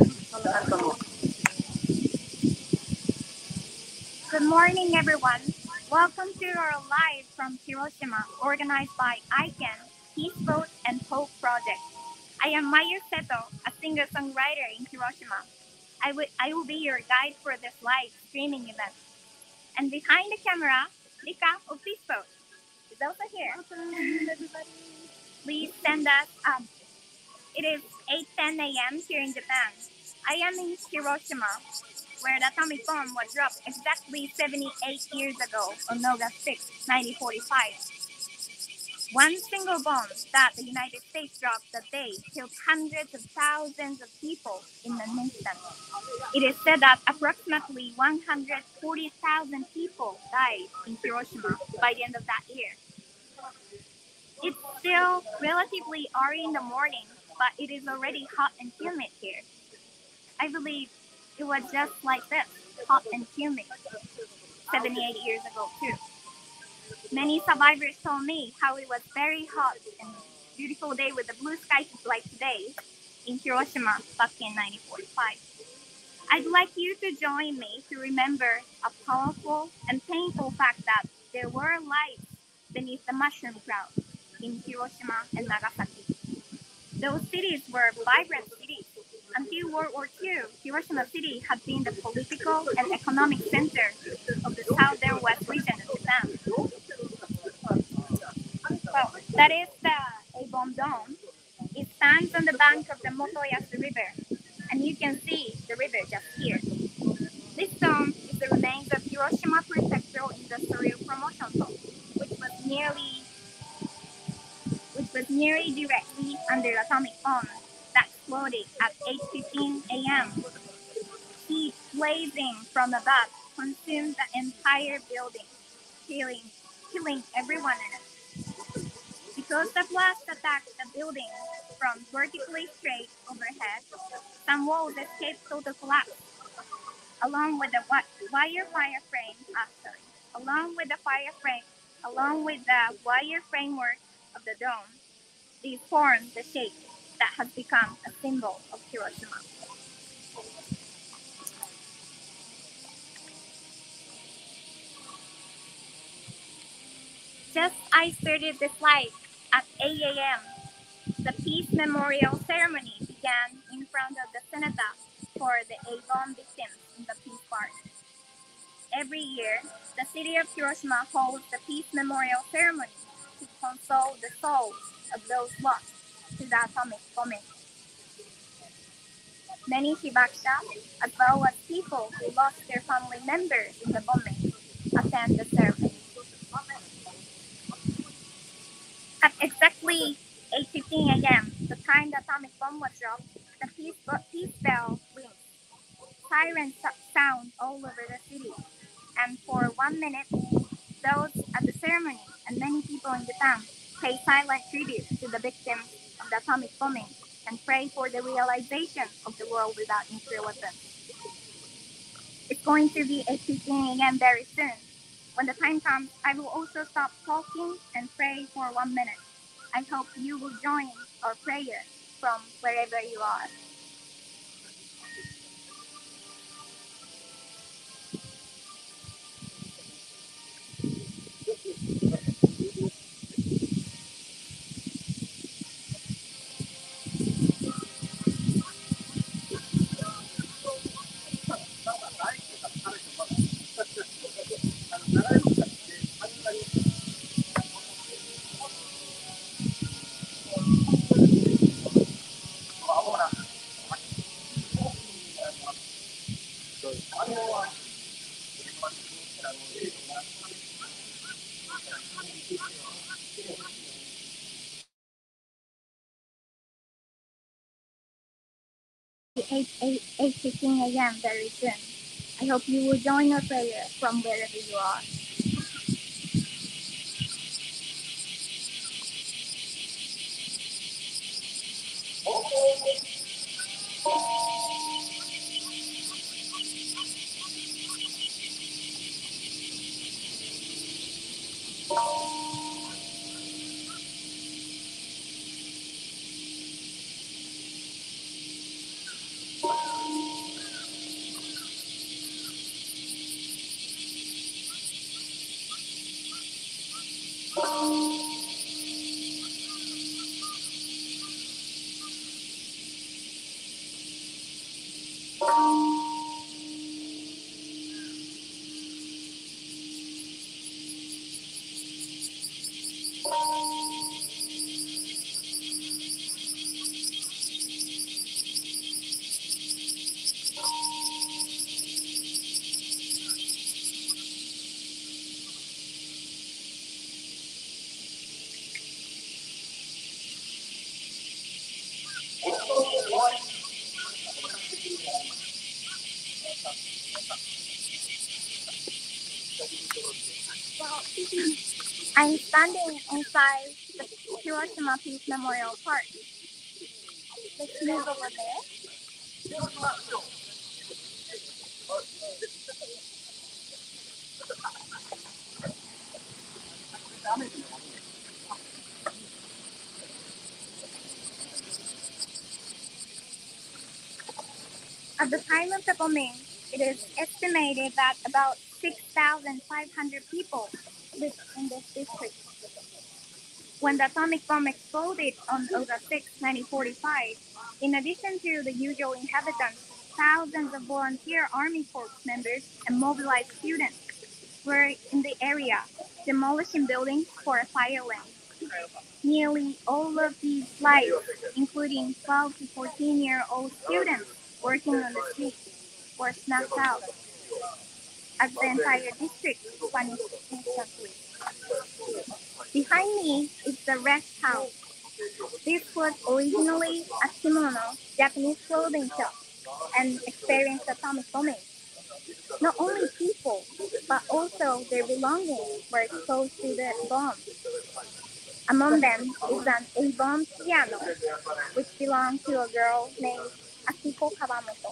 Good morning, everyone. Welcome to our live from Hiroshima, organized by ICAN, Peace Boat and Hope Project. I am Mayu Seto, a singer-songwriter in Hiroshima. I will, I will be your guide for this live streaming event. And behind the camera, Rika of Peace Boat is also here. Please send us up. It is 8.10 a.m. here in Japan. I am in Hiroshima, where the atomic bomb was dropped exactly 78 years ago on August 6, 1945. One single bomb that the United States dropped that day killed hundreds of thousands of people in an instant. It is said that approximately 140,000 people died in Hiroshima by the end of that year. It's still relatively early in the morning, but it is already hot and humid here. I believe it was just like this, hot and humid, 78 years ago too. Many survivors told me how it was very hot and beautiful day with the blue sky like today in Hiroshima back in 1945. I'd like you to join me to remember a powerful and painful fact that there were lives beneath the mushroom cloud in Hiroshima and Nagasaki. Those cities were vibrant cities. Until World War II, Hiroshima City had been the political and economic center of the southern west region of Japan. Well, that is the A-bomb Dome. It stands on the bank of the Motoyasu River, and you can see the river just here. This dome is the remains of Hiroshima Prefectural Industrial Promotion Dome, which was nearly was nearly directly under the atomic bomb that exploded at 8:15 a.m. Heat blazing from above consumed the entire building, killing killing everyone in it. Because the blast attacked the building from vertically straight overhead, some walls escaped total collapse. Along with the wire fire frame, ah, sorry, along with the fire frame, along with the wire framework of the dome, these formed the shape that has become a symbol of Hiroshima. Just I started this light at 8 a.m. The peace memorial ceremony began in front of the cenotaph for the A-bomb victims in the Peace Park. Every year, the city of Hiroshima holds the peace memorial ceremony to console the souls of those lost to the atomic bombing. Many Hibakusha, as well as people who lost their family members in the bombing, attend the ceremony. At exactly 8.15 a.m., the time the atomic bomb was dropped, the peace, peace bell rings. Sirens sound all over the city. And for one minute, those at the ceremony and many people in Japan pay silent tribute to the victims of the atomic bombing and pray for the realization of the world without nuclear weapons. It's going to be 8.15 again very soon. When the time comes, I will also stop talking and pray for one minute. I hope you will join our prayer from wherever you are. a.m. very soon. I hope you will join our prayer from wherever you are. Standing inside the Hiroshima Peace Memorial Park. Let's move over there. At the time of the bombing, it is estimated that about 6,500 people in this district. When the atomic bomb exploded on August 6, 1945, in addition to the usual inhabitants, thousands of volunteer Army Corps members and mobilized students were in the area, demolishing buildings for a fire lane. Nearly all of these lives, including 12 to 14 year old students working on the streets, were snuffed out the entire district. Behind me is the rest house. This was originally a kimono Japanese clothing shop and experienced atomic bombing. Not only people, but also their belongings were exposed to the bomb. Among them is an A-bomb piano, which belonged to a girl named Akiko Kawamoto.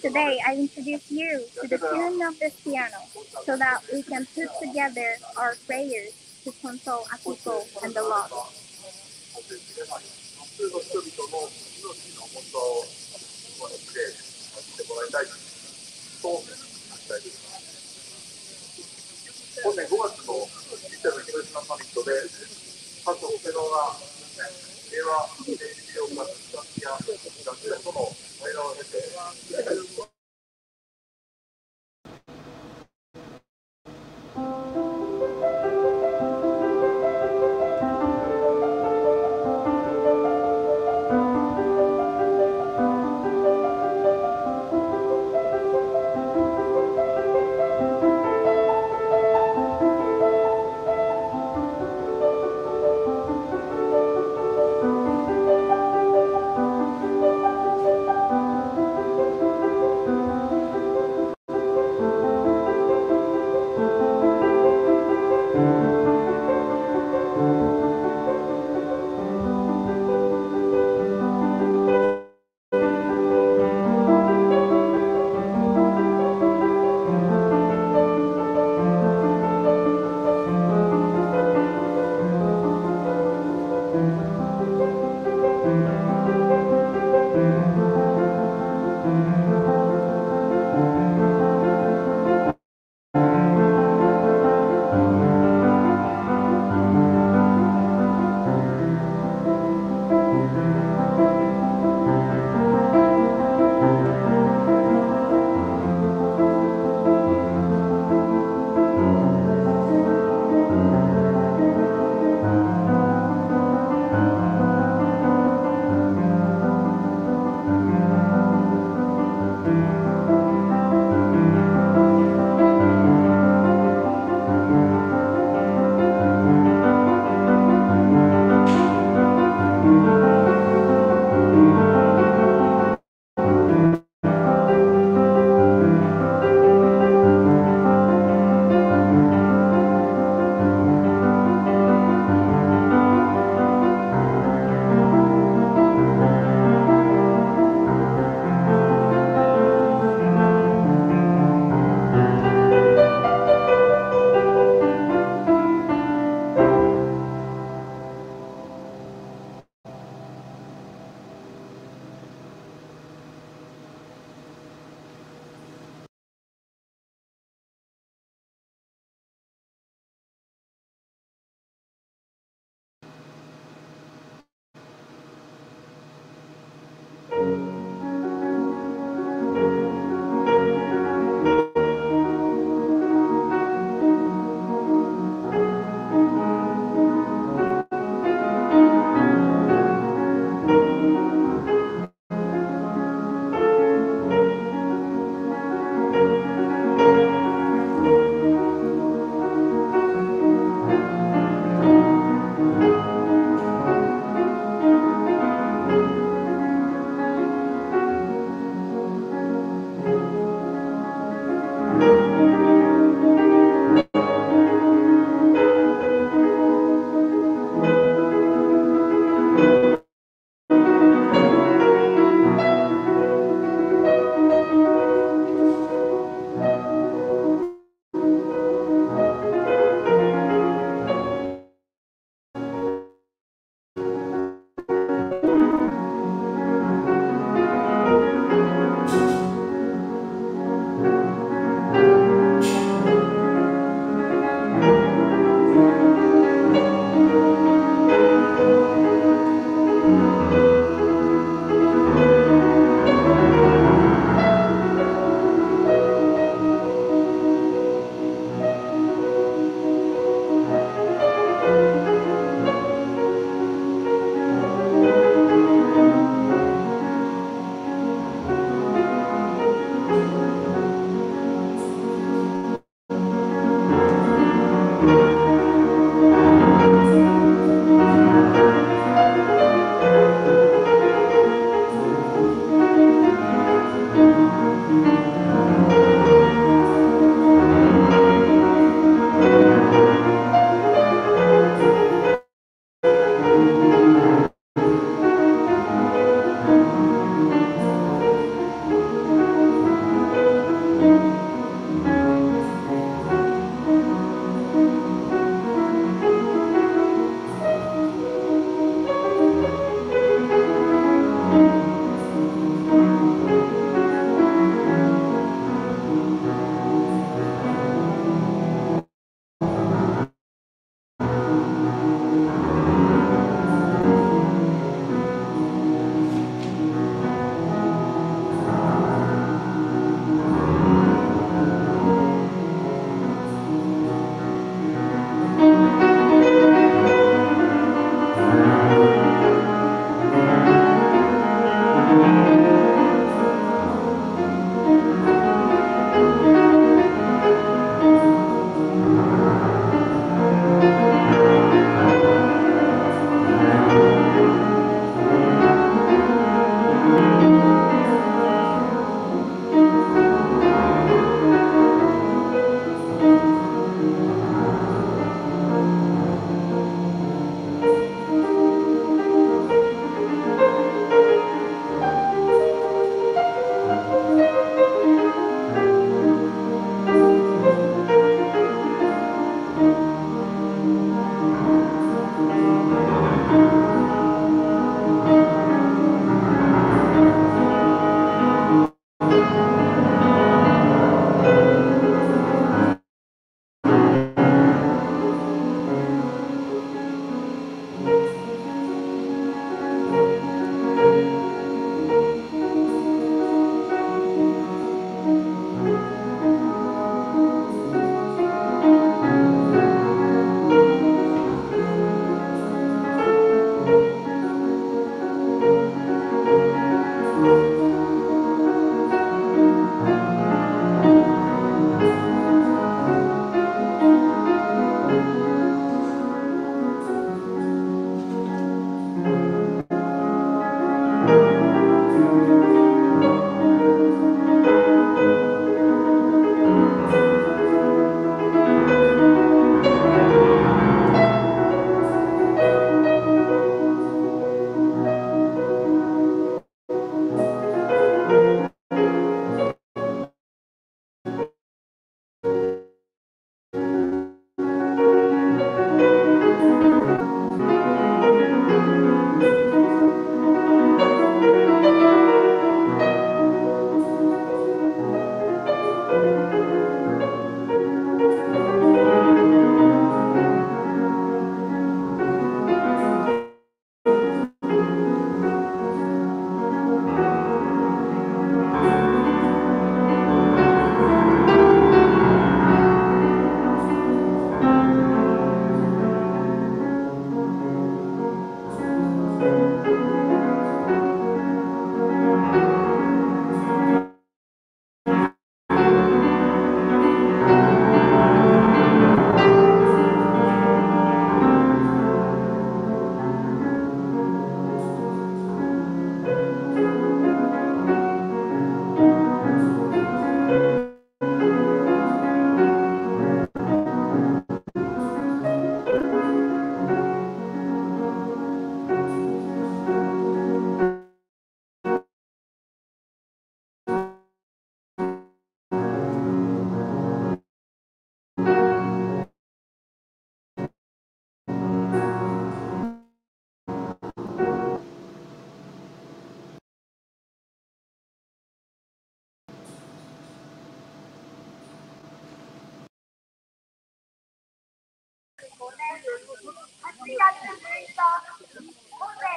Today, I introduce you to the tune of this piano so that we can put together our prayers to console Akiko and the lost. 回头我再给你吧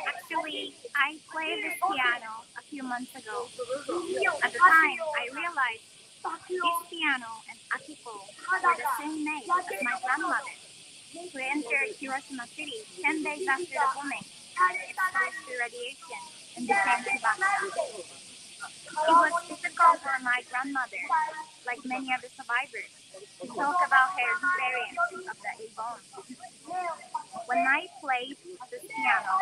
Actually, I played the piano a few months ago. At the time, I realized this piano and Akiko were the same name as my grandmother, who entered Hiroshima City 10 days after the bombing, exposed to radiation, and became Hibaka. It was difficult for my grandmother, like many of the survivors, talk about her experience of the A bomb. When I played the piano,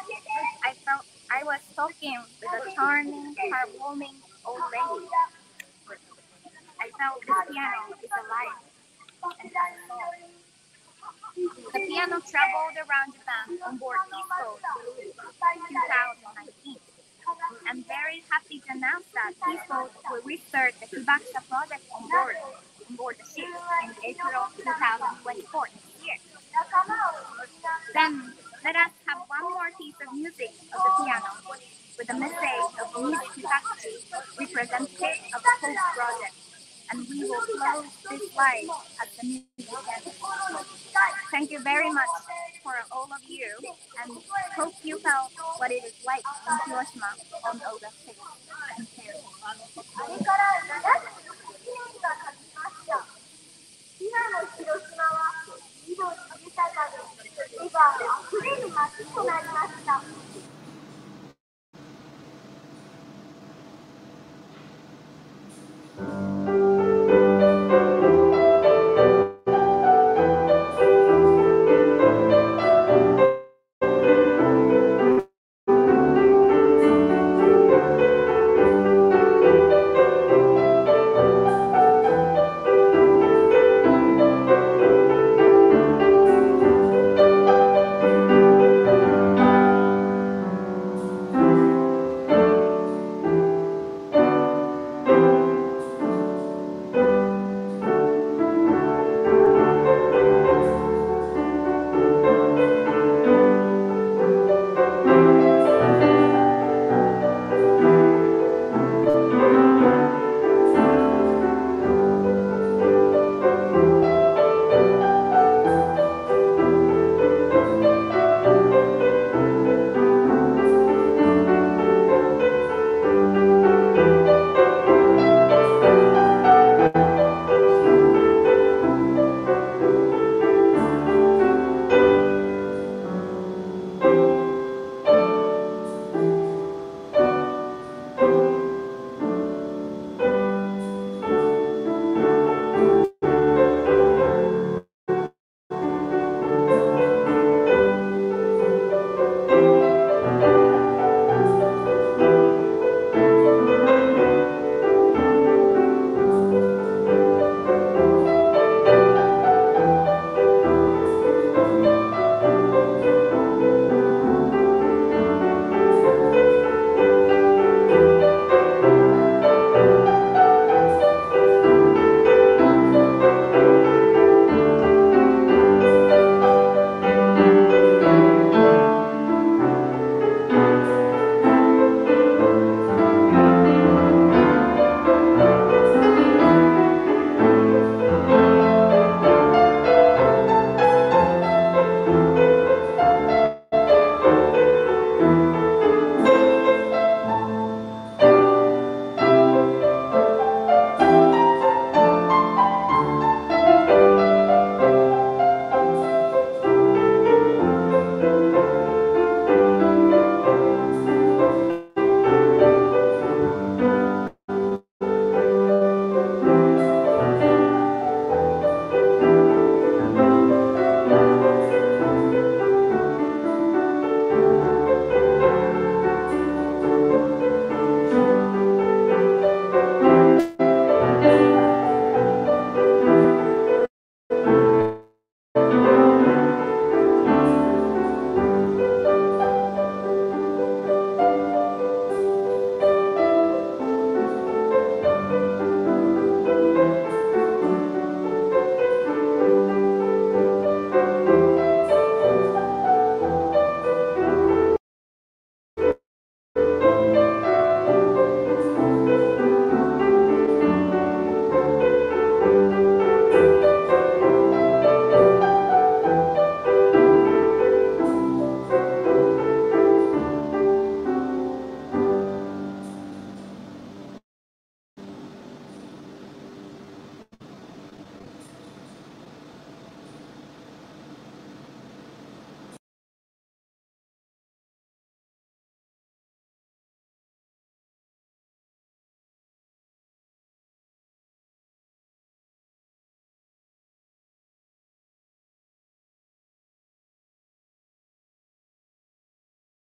I felt I was talking with a charming, heartwarming old lady. I felt the piano is alive. The piano traveled around Japan on board East Coast 2019. I'm very happy to announce that East will restart the Hibakusha project on board, board the ship in April 2024 this year. Then let us have one more piece of music of the piano with a message of Hitachi, representative of the Hope Project. And we will close this live at the music end. Thank you very much for all of you and hope you felt what it is like in Hiroshima on August 6th. Thank you. 今の広島は緑豊かで、笑顔あふれる街となりました。